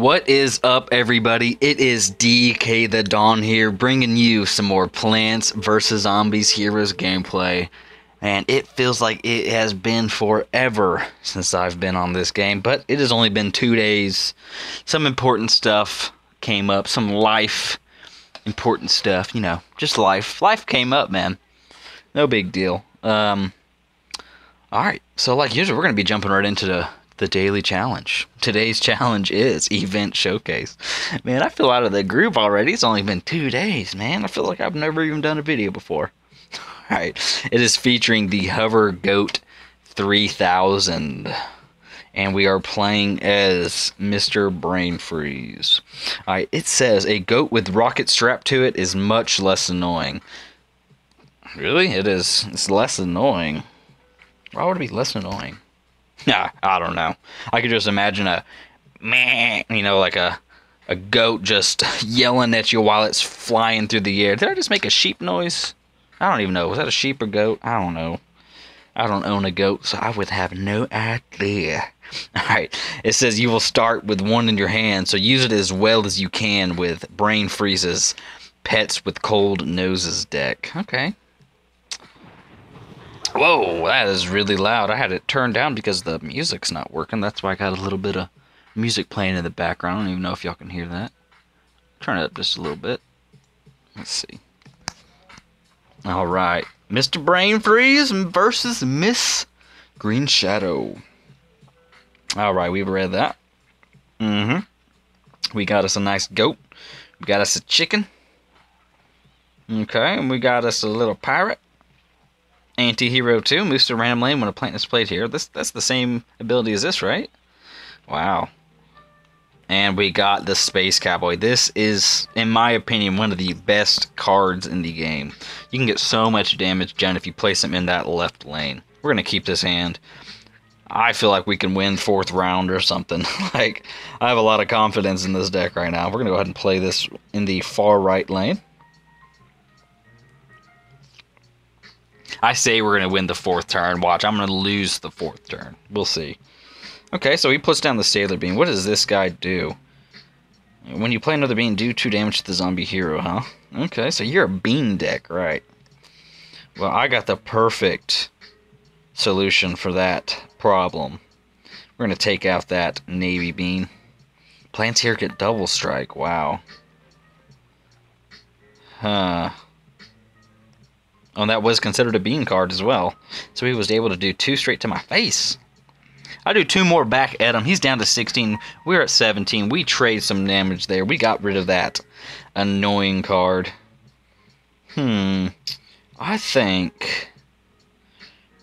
What is up, everybody? It is DK the Don here, bringing you some more Plants vs. Zombies Heroes gameplay. And it feels like it has been forever since I've been on this game, but it has only been two days. Some important stuff came up, some life important stuff, you know, just life. Life came up, man. No big deal. Um, all right, so like usual, we're gonna be jumping right into the the daily challenge. Today's challenge is event showcase. Man, I feel out of the group already. It's only been two days, man. I feel like I've never even done a video before. All right, it is featuring the Hover Goat 3000. And we are playing as Mr. Brain Freeze. Alright, it says a goat with rocket strapped to it is much less annoying. Really? It is. It's less annoying. Why would it be less annoying? Nah, I don't know. I could just imagine a man, you know, like a a goat just yelling at you while it's flying through the air. Did I just make a sheep noise? I don't even know. Was that a sheep or goat? I don't know. I don't own a goat, so I would have no idea. Alright, it says you will start with one in your hand, so use it as well as you can with Brain Freezes Pets with Cold Noses deck. Okay. Whoa, that is really loud. I had it turned down because the music's not working. That's why I got a little bit of music playing in the background. I don't even know if y'all can hear that. Turn it up just a little bit. Let's see. All right. Mr. Brain Freeze versus Miss Green Shadow. All right, we've read that. Mm-hmm. We got us a nice goat. We got us a chicken. Okay, and we got us a little pirate. Anti-hero 2 moves to random lane when a plant is played here. This That's the same ability as this, right? Wow. And we got the Space Cowboy. This is, in my opinion, one of the best cards in the game. You can get so much damage done if you place him in that left lane. We're going to keep this hand. I feel like we can win fourth round or something. like, I have a lot of confidence in this deck right now. We're going to go ahead and play this in the far right lane. I say we're going to win the fourth turn. Watch, I'm going to lose the fourth turn. We'll see. Okay, so he puts down the Sailor Beam. What does this guy do? When you play another bean, do 2 damage to the zombie hero, huh? Okay, so you're a bean deck, right. Well, I got the perfect solution for that problem. We're going to take out that navy bean. Plants here get double strike. Wow. Huh. Oh, that was considered a bean card as well. So he was able to do two straight to my face. I do two more back at him. He's down to 16. We're at 17. We trade some damage there. We got rid of that annoying card. Hmm. I think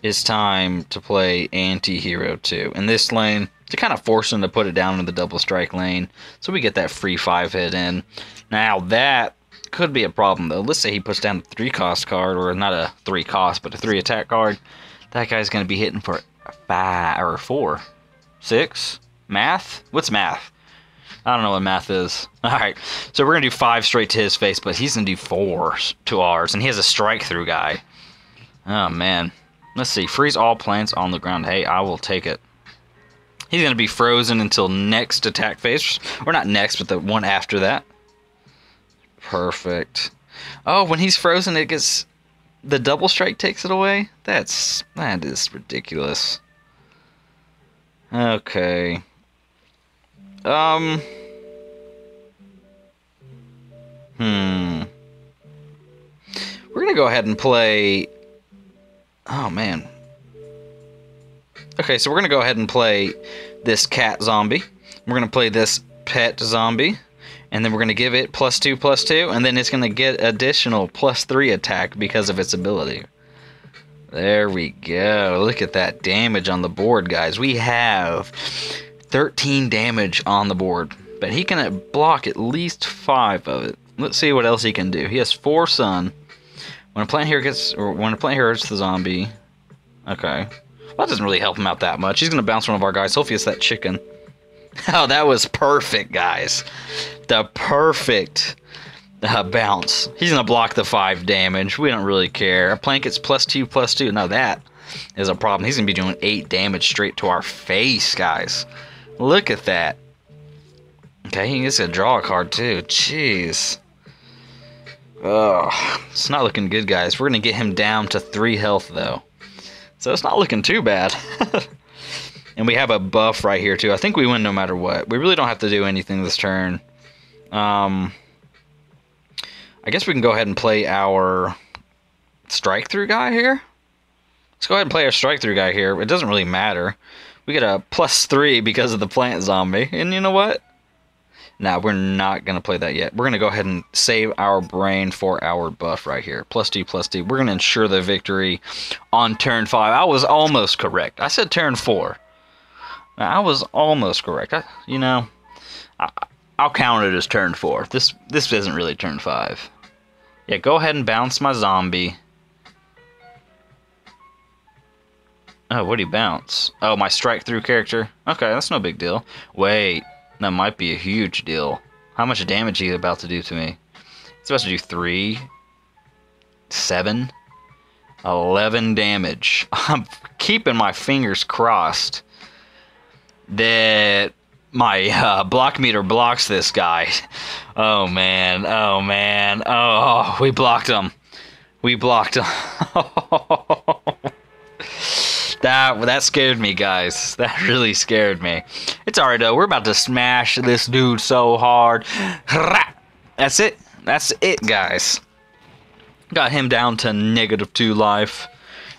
it's time to play Anti-Hero 2. In this lane, to kind of force him to put it down in the double strike lane. So we get that free 5 hit in. Now that could be a problem though. Let's say he puts down a 3 cost card, or not a 3 cost, but a 3 attack card. That guy's to be hitting for 5 or 4. 6? Math? What's math? I don't know what math is. Alright, so we're to do 5 straight to his face, but he's to do 4 to ours. And he has a strike through guy. Oh man. Let's see. Freeze all plants on the ground. Hey, I will take it. He's to be frozen until next attack phase. Or not next, but the one after that. Perfect. Oh, when he's frozen, it gets the double strike takes it away. That's that is ridiculous. Okay. Um. Hmm. We're gonna go ahead and play. Oh man. Okay, so we're gonna go ahead and play this cat zombie. We're gonna play this pet zombie and then we're going to give it plus 2 plus 2 and then it's going to get additional plus 3 attack because of its ability. There we go. Look at that damage on the board guys. We have 13 damage on the board but he can block at least 5 of it. Let's see what else he can do. He has 4 sun. When a plant here gets or when a plant here hurts the zombie okay. Well, that doesn't really help him out that much. He's going to bounce one of our guys. Hopefully it's that chicken Oh, that was perfect, guys. The perfect uh, bounce. He's going to block the 5 damage. We don't really care. A plank gets plus 2, plus 2. Now that is a problem. He's going to be doing 8 damage straight to our face, guys. Look at that. Okay, he gets to draw a card too. Jeez. Ugh, it's not looking good, guys. We're gonna get him down to three health though, so it's not looking too bad. and we have a buff right here too. I think we win no matter what. We really don't have to do anything this turn. Um, I guess we can go ahead and play our strike through guy here. Let's go ahead and play our strike through guy here. It doesn't really matter. We get a plus three because of the plant zombie. And you know what? Nah, we're not going to play that yet. We're going to go ahead and save our brain for our buff right here. Plus D, plus D. We're going to ensure the victory on turn 5. I was almost correct. I said turn 4. I was almost correct. I, you know, I, will count it as turn 4. This, this isn't really turn 5. Yeah, go ahead and bounce my zombie. Oh, what do you bounce? Oh, my strike through character? Okay, that's no big deal. Wait. That might be a huge deal. How much damage you about to do to me? It's supposed to do three, seven, eleven damage. I'm keeping my fingers crossed that my uh, block meter blocks this guy. Oh man, oh man, oh, we blocked him. We blocked him. That that scared me, guys. That really scared me. It's alright though. We're about to smash this dude so hard. That's it. That's it, guys. Got him down to negative two life.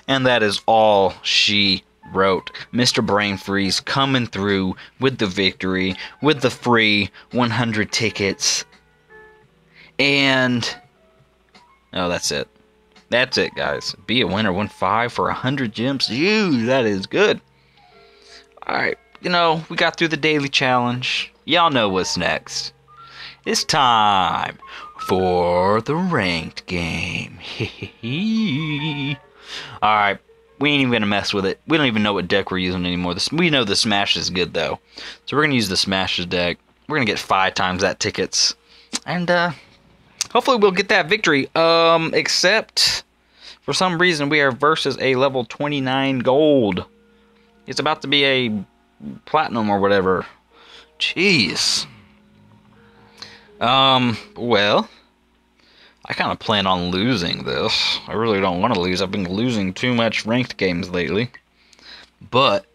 And that is all she wrote. Mr. Brain Freeze coming through with the victory, with the free 100 tickets. And... Oh, that's it. That's it, guys. Be a winner. Win five for a hundred gems. You, that is good. All right, you know we got through the daily challenge. Y'all know what's next. It's time for the ranked game. All right, we ain't even gonna mess with it. We don't even know what deck we're using anymore. This we know the Smash is good though, so we're gonna use the Smashes deck. We're gonna get five times that tickets, and uh, hopefully we'll get that victory. Um, except for some reason we are versus a level 29 gold. It's about to be a platinum or whatever. Jeez. Um, well, I kind of plan on losing this. I really don't want to lose. I've been losing too much ranked games lately. But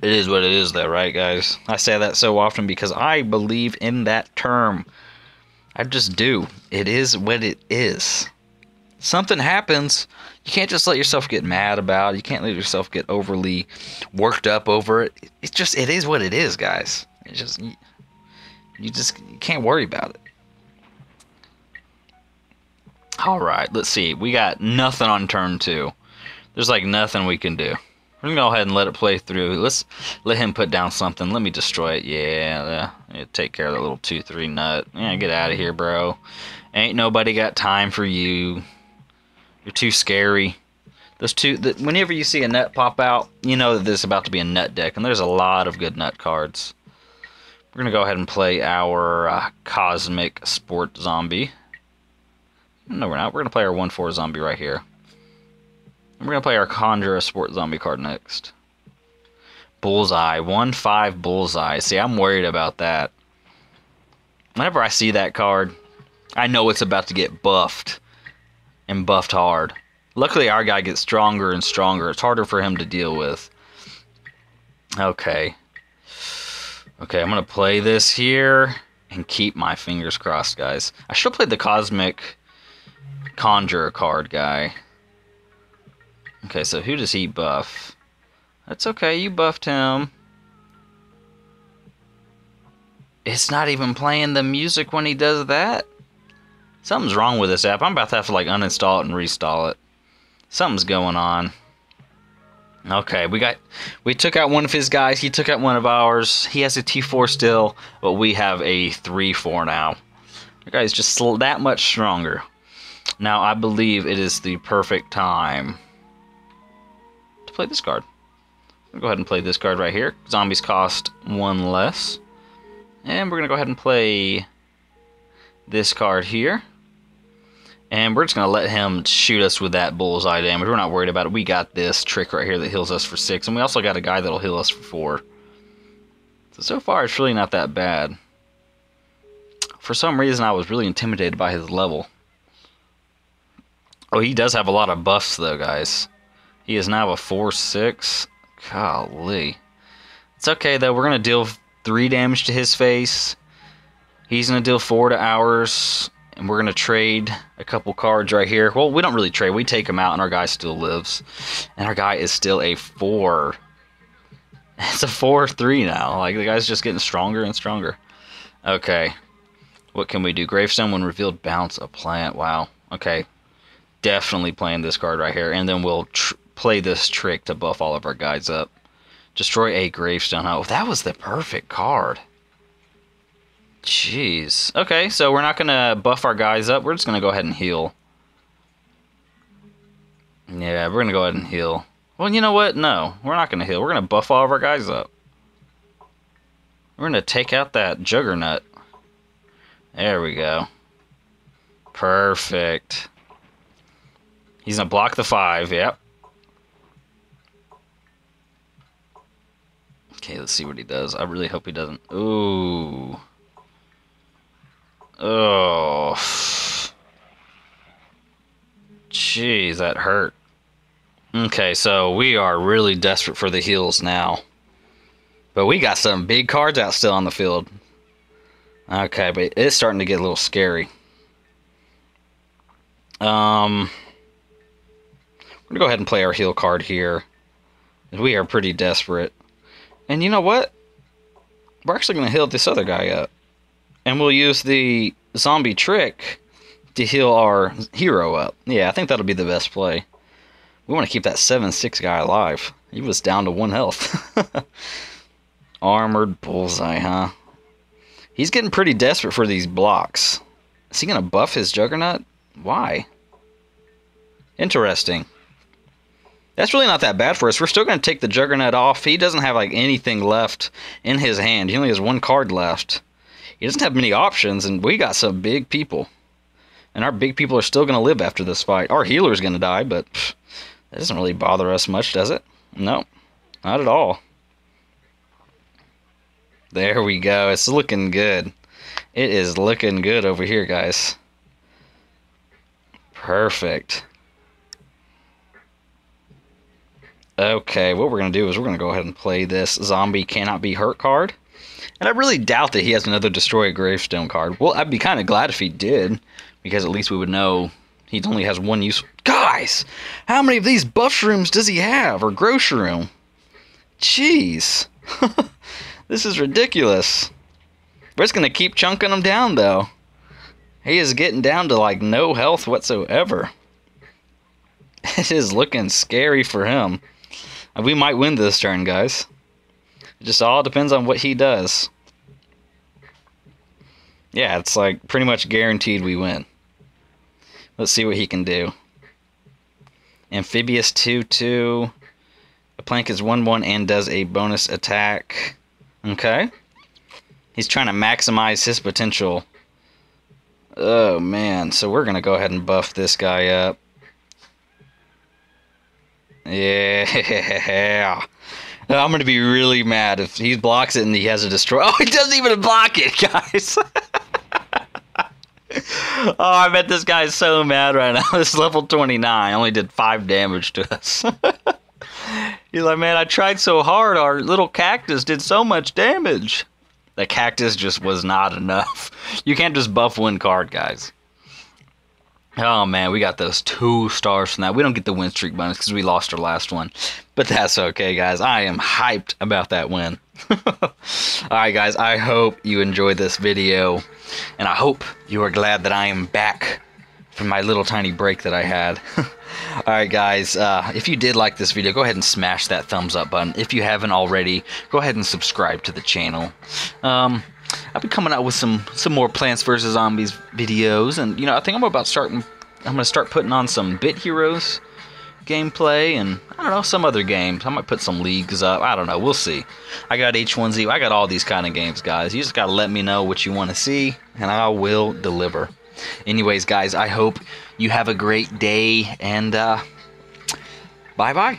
it is what it is, though, right, guys? I say that so often because I believe in that term. I just do. It is what it is. Something happens. You can't just let yourself get mad about it. You can't let yourself get overly worked up over it. It's just, it is what it is, guys. It's just, you, you just you can't worry about it. All right, let's see. We got nothing on turn two. There's like nothing we can do. We're gonna go ahead and let it play through. Let's let him put down something. Let me destroy it. Yeah, yeah take care of that little 2-3 nut. Yeah, get out of here, bro. Ain't nobody got time for you. You're too scary. Those two, the, whenever you see a nut pop out, you know that this is about to be a nut deck, and there's a lot of good nut cards. We're gonna go ahead and play our uh, Cosmic Sport Zombie. No, we're not. We're gonna play our 1-4 Zombie right here. And we're going to play our Conjure a Sport Zombie card next. Bullseye. 1-5 Bullseye. See, I'm worried about that. Whenever I see that card, I know it's about to get buffed. And buffed hard. Luckily, our guy gets stronger and stronger. It's harder for him to deal with. Okay. Okay, I'm going to play this here and keep my fingers crossed, guys. I should have played the Cosmic Conjurer card guy. Okay, so who does he buff? That's okay, you buffed him. It's not even playing the music when he does that. Something's wrong with this app. I'm about to have to like uninstall it and reinstall it. Something's going on. Okay, we got we took out one of his guys. He took out one of ours. He has a T4 still, but we have a 3-4 now. The guy's just that much stronger. Now I believe it is the perfect time to play this card. go ahead and play this card right here. Zombies cost one less. And we're going to go ahead and play this card here. And we're just going to let him shoot us with that bullseye damage. We're not worried about it. We got this trick right here that heals us for six. And we also got a guy that'll heal us for four. So, so far, it's really not that bad. for some reason I was really intimidated by his level. Oh, he does have a lot of buffs though, guys. He is now a 4-6. Golly. It's okay though, we're gonna deal 3 damage to his face. He's gonna deal 4 to ours. And we're gonna trade a couple cards right here. Well, we don't really trade, we take him out and our guy still lives. And our guy is still a 4. It's a 4-3 now. Like the guy's just getting stronger and stronger. Okay. What can we do? Gravestone when revealed bounce a plant. Wow. Okay. Definitely playing this card right here. And then we'll play this trick to buff all of our guys up. Destroy a gravestone. Oh, that was the perfect card. Jeez. Okay, so we're not going to buff our guys up. We're just going to go ahead and heal. Yeah, we're going to go ahead and heal. Well, you know what? No, we're not going to heal. We're going to buff all of our guys up. We're going to take out that Juggernaut. There we go. Perfect. He's going to block the 5, yep. Okay, let's see what he does. I really hope he doesn't. Ooh. Oh. Jeez, that hurt. Okay, so we are really desperate for the heals now. But we got some big cards out still on the field. Okay, but it's starting to get a little scary. Um, going to go ahead and play our heal card here. We are pretty desperate. And you know what? We're actually going to heal this other guy up. And we'll use the zombie trick to heal our hero up. Yeah, I think that'll be the best play. We want to keep that 7-6 guy alive. He was down to one health. Armored bullseye, huh? He's getting pretty desperate for these blocks. Is he going to buff his Juggernaut? Why? Interesting. That's really not that bad for us. We're still going to take the Juggernaut off. He doesn't have like anything left in his hand. He only has one card left. He doesn't have many options, and we got some big people. And our big people are still going to live after this fight. Our healer's going to die, but pff, that doesn't really bother us much, does it? No, not at all. There we go. It's looking good. It is looking good over here, guys. Perfect. Okay, what we're going to do is we're going to go ahead and play this Zombie Cannot Be Hurt card. And I really doubt that he has another Destroy a Gravestone card. Well, I'd be kind of glad if he did, because at least we would know he only has one use. Guys, how many of these buff rooms does he have, or grow room? Jeez. this is ridiculous. We're just going to keep chunking him down, though. He is getting down to, like, no health whatsoever. It is looking scary for him. We might win this turn, guys. It just all depends on what he does. Yeah, it's like pretty much guaranteed we win. Let's see what he can do. Amphibious 2-2. A plank is 1-1 and does a bonus attack. Okay. He's trying to maximize his potential. Oh, man. So we're going to go ahead and buff this guy up. Yeah. I'm going to be really mad if he blocks it and he has a destroy. Oh, he doesn't even block it, guys. oh, I bet this guy's so mad right now. This level 29 only did 5 damage to us. He's like, man, I tried so hard. Our little cactus did so much damage. The cactus just was not enough. You can't just buff one card, guys. Oh man, we got those two stars from that. We don't get the win streak bonus because we lost our last one. But that's okay, guys. I am hyped about that win. Alright, guys, I hope you enjoyed this video. And I hope you are glad that I am back from my little tiny break that I had. Alright, guys, uh, if you did like this video, go ahead and smash that thumbs up button. If you haven't already, go ahead and subscribe to the channel. Um, I'll be coming out with some some more Plants vs Zombies videos, and you know I think I'm about starting. I'm gonna start putting on some Bit Heroes gameplay, and I don't know some other games. I might put some leagues up. I don't know. We'll see. I got H1Z. I got all these kind of games, guys. You just gotta let me know what you want to see, and I will deliver. Anyways, guys, I hope you have a great day, and uh, bye bye.